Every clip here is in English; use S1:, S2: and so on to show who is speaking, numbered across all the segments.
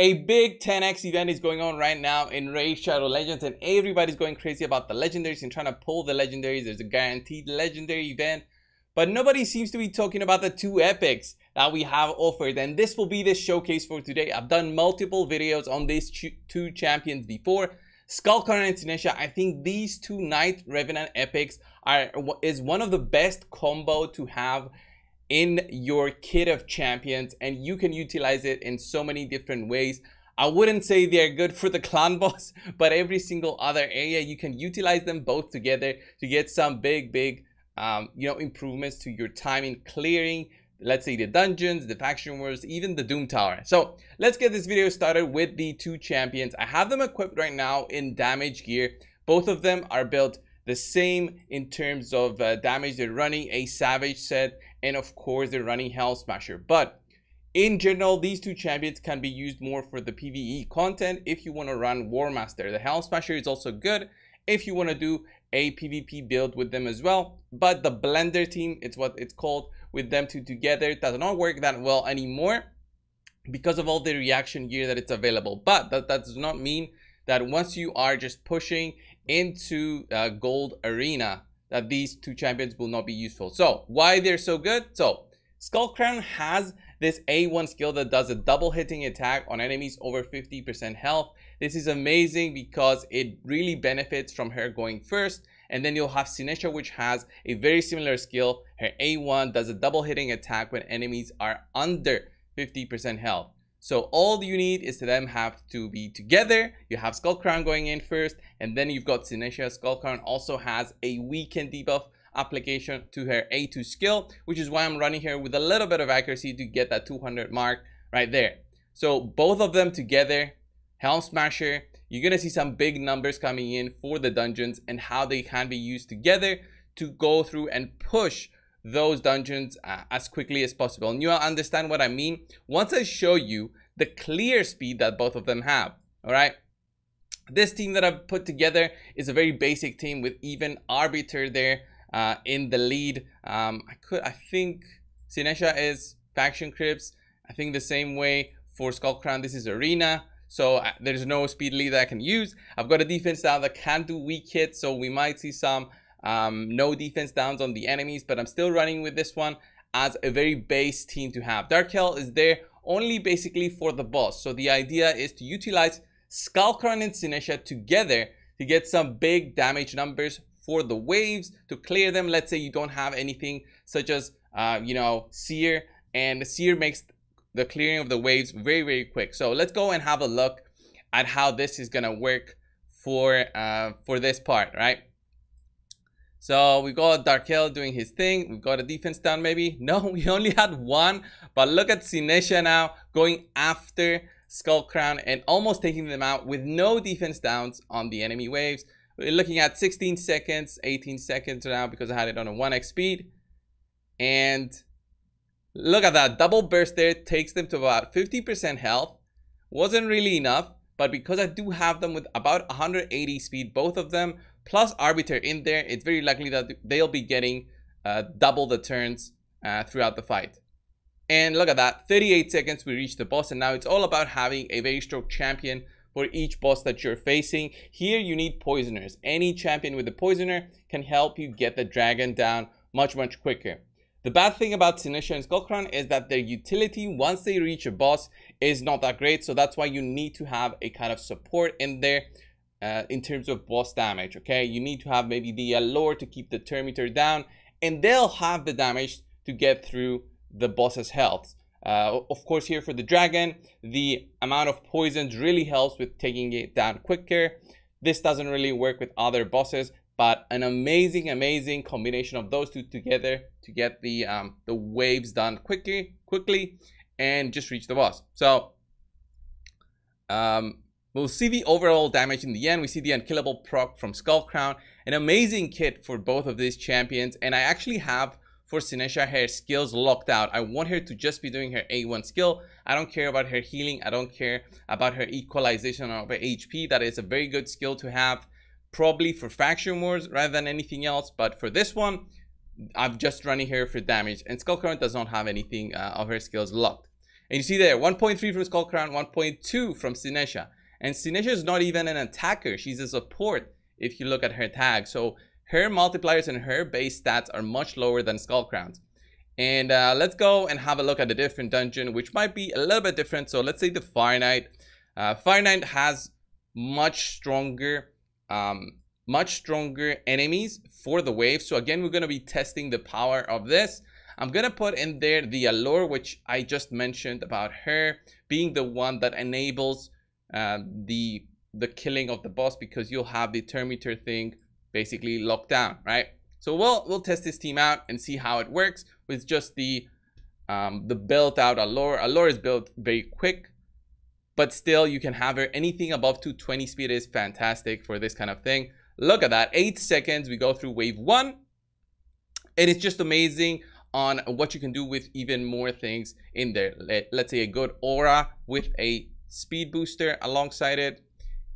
S1: A big 10x event is going on right now in Raid Shadow Legends and everybody's going crazy about the legendaries and trying to pull the legendaries. There's a guaranteed legendary event, but nobody seems to be talking about the two epics that we have offered and this will be the showcase for today. I've done multiple videos on these two champions before. Skullcrown and Sinesha, I think these two Knight Revenant epics are is one of the best combo to have in your kit of champions and you can utilize it in so many different ways. I wouldn't say they're good for the clan boss, but every single other area you can utilize them both together to get some big, big, um, you know, improvements to your time in clearing, let's say the dungeons, the faction wars, even the Doom Tower. So let's get this video started with the two champions. I have them equipped right now in damage gear. Both of them are built the same in terms of uh, damage. They're running a Savage set and of course they're running Helmsmasher. But in general, these two champions can be used more for the PvE content if you want to run Warmaster. The Helmsmasher is also good if you want to do a PvP build with them as well. But the Blender team, it's what it's called, with them two together does not work that well anymore because of all the reaction gear that it's available. But that, that does not mean that once you are just pushing into uh, gold arena that these two champions will not be useful. So why they're so good? So Skullcrown has this A1 skill that does a double hitting attack on enemies over 50% health. This is amazing because it really benefits from her going first. And then you'll have Sinesha, which has a very similar skill. Her A1 does a double hitting attack when enemies are under 50% health. So all you need is to them have to be together. You have Skullcrown going in first, and then you've got Sinesha. Skullcrown also has a weaken debuff application to her A2 skill, which is why I'm running here with a little bit of accuracy to get that 200 mark right there. So both of them together, Helmsmasher, you're gonna see some big numbers coming in for the dungeons and how they can be used together to go through and push those dungeons uh, as quickly as possible. And you understand what I mean once I show you the clear speed that both of them have. All right. This team that I've put together is a very basic team with even Arbiter there uh, in the lead. Um, I could, I think Sinesha is Faction Crypts. I think the same way for Skullcrown, this is Arena. So uh, there's no speed lead that I can use. I've got a defense down that can do weak hits, so we might see some um, no defense downs on the enemies, but I'm still running with this one as a very base team to have. Dark Hell is there only basically for the boss. So the idea is to utilize Skullcrown and Sinesha together to get some big damage numbers for the waves to clear them. Let's say you don't have anything such as, uh, you know, Seer and Seer makes the clearing of the waves very, very quick. So let's go and have a look at how this is going to work for, uh, for this part, right? So we got Darkel doing his thing. We got a defense down maybe. No, we only had one. But look at Sinesha now going after Skullcrown and almost taking them out with no defense downs on the enemy waves. We're looking at 16 seconds, 18 seconds now because I had it on a 1x speed. And look at that. Double burst there takes them to about 50% health. Wasn't really enough. But because I do have them with about 180 speed, both of them, plus Arbiter in there, it's very likely that they'll be getting uh, double the turns uh, throughout the fight. And look at that, 38 seconds we reach the boss and now it's all about having a very strong champion for each boss that you're facing. Here you need poisoners. Any champion with a poisoner can help you get the dragon down much, much quicker. The bad thing about Sinesha and Skullcrown is that their utility once they reach a boss is not that great. So that's why you need to have a kind of support in there uh, in terms of boss damage, okay? You need to have maybe the Alure to keep the Terminator down, and they'll have the damage to get through the boss's health. Uh, of course, here for the dragon, the amount of poisons really helps with taking it down quicker. This doesn't really work with other bosses, but an amazing, amazing combination of those two together to get the um, the waves done quickly, quickly, and just reach the boss. So, um, We'll see the overall damage in the end. We see the unkillable proc from Skullcrown. An amazing kit for both of these champions. And I actually have for Sinesha her skills locked out. I want her to just be doing her A1 skill. I don't care about her healing. I don't care about her equalization of her HP. That is a very good skill to have probably for faction wars rather than anything else. But for this one, I'm just running her for damage. And Skullcrown does not have anything uh, of her skills locked. And you see there, 1.3 from Skullcrown, 1.2 from Sinesha. And Sinesha is not even an attacker. She's a support if you look at her tag. So her multipliers and her base stats are much lower than Skullcrowns. And uh, let's go and have a look at a different dungeon, which might be a little bit different. So let's say the Fire Knight. Uh, Fire Knight has much stronger, um, much stronger enemies for the wave. So again, we're going to be testing the power of this. I'm going to put in there the Alure, which I just mentioned about her being the one that enables uh, the the killing of the boss because you'll have the Terminator thing basically locked down, right? So we'll we'll test this team out and see how it works with just the um, the built out Alure. Alure is built very quick, but still you can have her. Anything above 220 speed is fantastic for this kind of thing. Look at that, eight seconds. We go through wave one. It is just amazing on what you can do with even more things in there. Let, let's say a good aura with a speed booster alongside it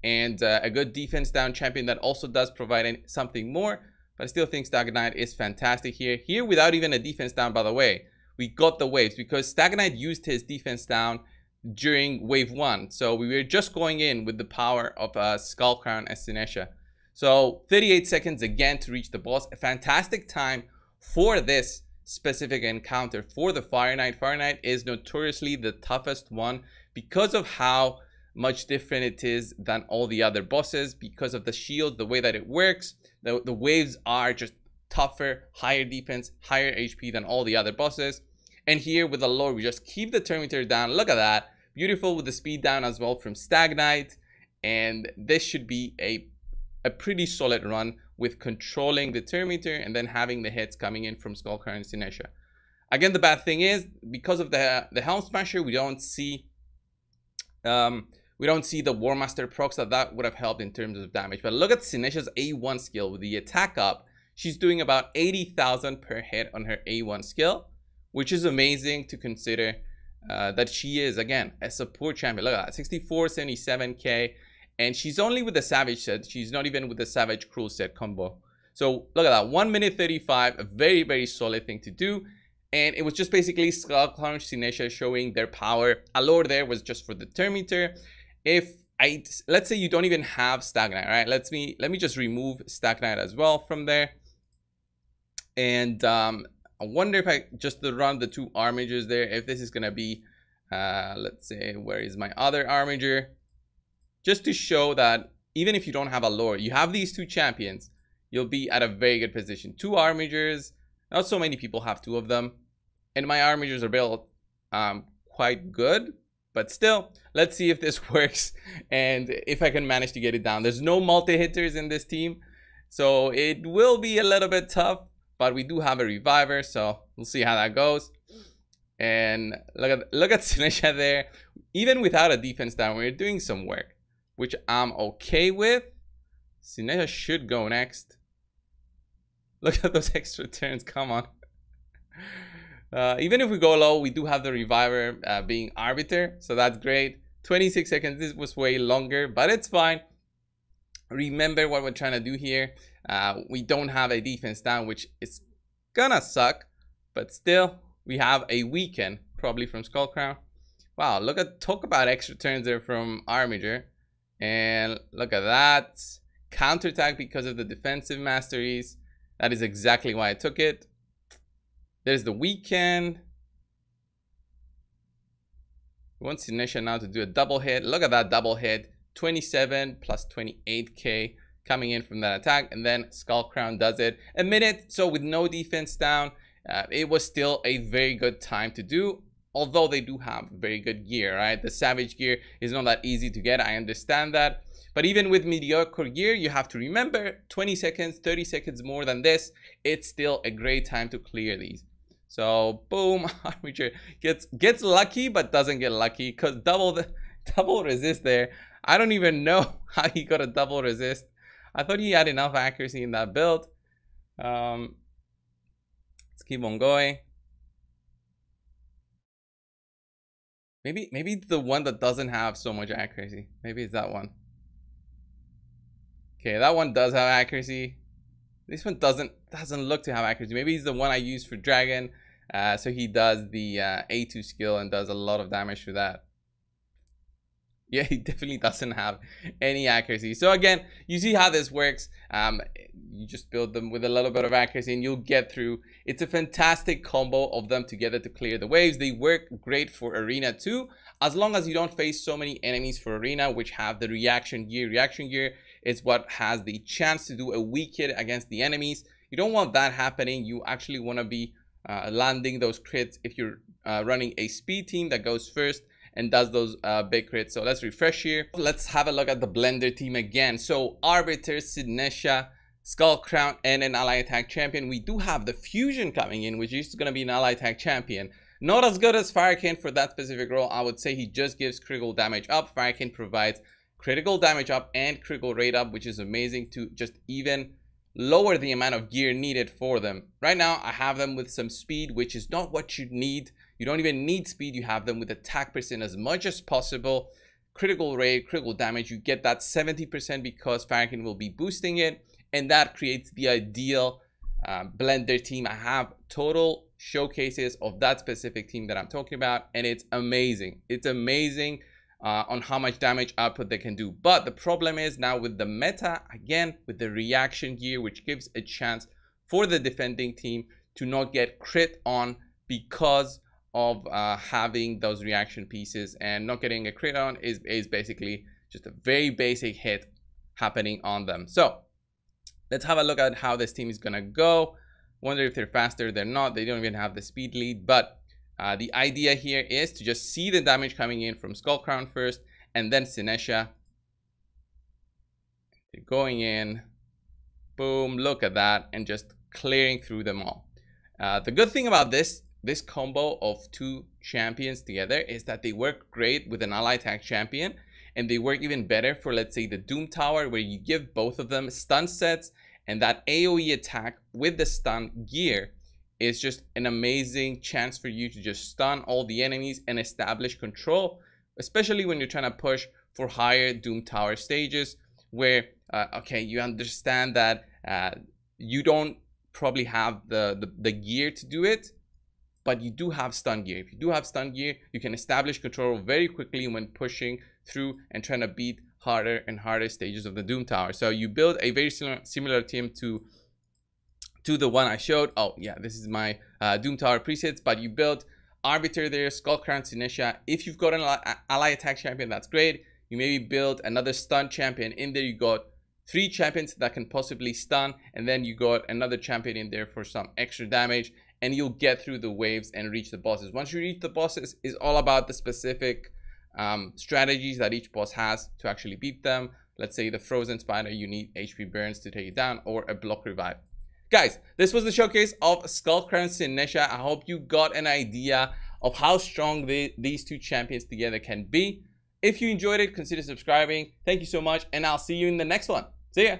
S1: and uh, a good defense down champion that also does provide something more but I still think Stag Knight is fantastic here. Here without even a defense down, by the way. We got the waves because Stag Knight used his defense down during wave one. So we were just going in with the power of uh, Skullcrown and Sinesha. So 38 seconds again to reach the boss. A fantastic time for this specific encounter for the Fire Knight. Fire Knight is notoriously the toughest one because of how much different it is than all the other bosses because of the shield, the way that it works. The, the waves are just tougher, higher defense, higher HP than all the other bosses. And here with the Lord, we just keep the Terminator down. Look at that. Beautiful with the speed down as well from Stag Knight. And this should be a, a pretty solid run with controlling the Terminator and then having the hits coming in from Skullcrown and Sinesha. Again, the bad thing is, because of the, the Helmsmasher, we don't see um, we don't see the Warmaster procs that that would have helped in terms of damage. But look at Sinesha's A1 skill with the attack up. She's doing about 80,000 per hit on her A1 skill, which is amazing to consider uh, that she is, again, a support champion. Look at that, 64, 77k. And she's only with the Savage set. She's not even with the Savage Cruel set combo. So look at that, 1 minute 35, a very, very solid thing to do. And it was just basically Skullcrown Sinesha showing their power. Alure there was just for the Terminator if I let's say you don't even have Stag Knight, right? Let's me let me just remove Stag Knight as well from there. And um, I wonder if I just run the two armigers there, if this is gonna be uh, let's say where is my other armiger? Just to show that even if you don't have a Alure, you have these two champions, you'll be at a very good position. Two armigers, not so many people have two of them. And my armigers are built um, quite good but still, let's see if this works and if I can manage to get it down. There's no multi-hitters in this team, so it will be a little bit tough, but we do have a reviver, so we'll see how that goes. And look at look at Sinesha there. Even without a defense down, we're doing some work, which I'm okay with. Sinesha should go next. Look at those extra turns, come on. Uh, even if we go low, we do have the Reviver uh, being Arbiter, so that's great. 26 seconds, this was way longer, but it's fine. Remember what we're trying to do here. Uh, we don't have a defense down, which is gonna suck, but still, we have a weaken, probably from Skullcrown. Wow, look at, talk about extra turns there from Armiger. And look at that. Counterattack because of the defensive masteries. That is exactly why I took it. There's the weaken. We want Sinesha now to do a double hit. Look at that double hit. 27 plus 28k coming in from that attack. And then Skullcrown does it. A minute, so with no defense down, uh, it was still a very good time to do. Although they do have very good gear, right? The Savage gear is not that easy to get. I understand that. But even with mediocre gear, you have to remember 20 seconds, 30 seconds more than this. It's still a great time to clear these. So boom, Armiger gets gets lucky but doesn't get lucky because double the double resist there. I don't even know how he got a double resist. I thought he had enough accuracy in that build. Um, let's keep on going. Maybe maybe the one that doesn't have so much accuracy. Maybe it's that one. Okay, that one does have accuracy. This one doesn't doesn't look to have accuracy. Maybe it's the one I used for dragon. Uh, so he does the uh, A2 skill and does a lot of damage to that. Yeah, he definitely doesn't have any accuracy. So again, you see how this works. Um, you just build them with a little bit of accuracy and you'll get through. It's a fantastic combo of them together to clear the waves. They work great for arena too, as long as you don't face so many enemies for arena, which have the reaction gear. Reaction gear is what has the chance to do a weak hit against the enemies. You don't want that happening. You actually want to be uh, landing those crits if you're uh, running a speed team that goes first and does those uh, big crits. So let's refresh here. Let's have a look at the Blender team again. So Arbiter, Sinesha, Skull Crown, and an ally attack champion. We do have the Fusion coming in, which is going to be an ally attack champion. Not as good as Firekin for that specific role. I would say he just gives critical damage up. Firekin provides critical damage up and critical rate up, which is amazing to just even lower the amount of gear needed for them. Right now, I have them with some speed, which is not what you need. You don't even need speed. You have them with attack percent as much as possible. Critical rate, critical damage, you get that 70% because Firekin will be boosting it. And that creates the ideal uh, blender team. I have total showcases of that specific team that I'm talking about. And it's amazing. It's amazing uh, on how much damage output they can do. But the problem is now with the meta, again, with the reaction gear, which gives a chance for the defending team to not get crit on because of uh, having those reaction pieces and not getting a crit on is, is basically just a very basic hit happening on them. So let's have a look at how this team is going to go. Wonder if they're faster. They're not. They don't even have the speed lead, but uh, the idea here is to just see the damage coming in from Skullcrown first and then Sinesha. Going in, boom, look at that, and just clearing through them all. Uh, the good thing about this this combo of two champions together is that they work great with an ally attack champion and they work even better for let's say the Doom Tower where you give both of them stun sets and that AoE attack with the stun gear is just an amazing chance for you to just stun all the enemies and establish control, especially when you're trying to push for higher Doom Tower stages where, uh, okay, you understand that uh, you don't probably have the, the, the gear to do it, but you do have stun gear. If you do have stun gear, you can establish control very quickly when pushing through and trying to beat harder and harder stages of the Doom Tower. So you build a very similar, similar team to to the one I showed. Oh, yeah, this is my uh, Doom Tower presets, but you built Arbiter there, Skull Crown, Sinesha. If you've got an ally attack champion, that's great. You maybe build another stun champion. In there, you got three champions that can possibly stun, and then you got another champion in there for some extra damage, and you'll get through the waves and reach the bosses. Once you reach the bosses, is all about the specific um, strategies that each boss has to actually beat them. Let's say the Frozen Spider, you need HP burns to take it down, or a block revive. Guys, this was the showcase of Skullcrown Sinesha. I hope you got an idea of how strong the, these two champions together can be. If you enjoyed it, consider subscribing. Thank you so much, and I'll see you in the next one. See ya.